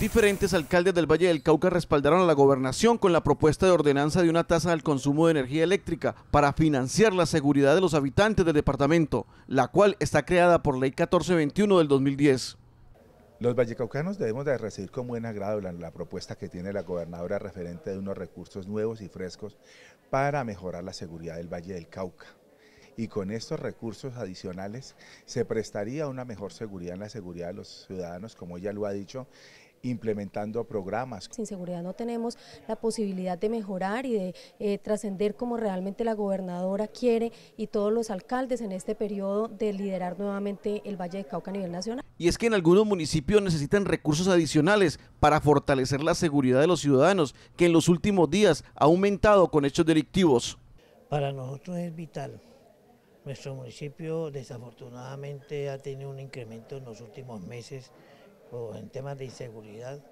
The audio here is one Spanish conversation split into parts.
Diferentes alcaldes del Valle del Cauca respaldaron a la gobernación con la propuesta de ordenanza de una tasa al consumo de energía eléctrica para financiar la seguridad de los habitantes del departamento, la cual está creada por Ley 1421 del 2010. Los vallecaucanos debemos de recibir con buen agrado la, la, propuesta que tiene la gobernadora referente de unos recursos nuevos y frescos para mejorar la seguridad del Valle del Cauca. Y con estos recursos adicionales se prestaría una mejor seguridad en la seguridad de los ciudadanos, como ella lo ha dicho, implementando programas. Sin seguridad no tenemos la posibilidad de mejorar y de eh, trascender como realmente la gobernadora quiere y todos los alcaldes en este periodo de liderar nuevamente el Valle de Cauca a nivel nacional. Y es que en algunos municipios necesitan recursos adicionales para fortalecer la seguridad de los ciudadanos, que en los últimos días ha aumentado con hechos delictivos. Para nosotros es vital. Nuestro municipio desafortunadamente ha tenido un incremento en los últimos meses en temas de inseguridad,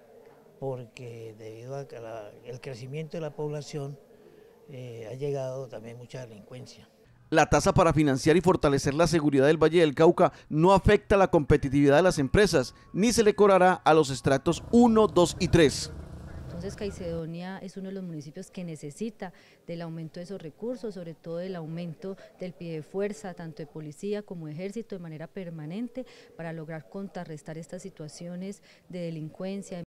porque debido al crecimiento de la población eh, ha llegado también mucha delincuencia. La tasa para financiar y fortalecer la seguridad del Valle del Cauca no afecta la competitividad de las empresas, ni se le cobrará a los estratos 1, 2 y 3. Entonces Caicedonia es uno de los municipios que necesita del aumento de esos recursos, sobre todo del aumento del pie de fuerza, tanto de policía como de ejército, de manera permanente, para lograr contrarrestar estas situaciones de delincuencia.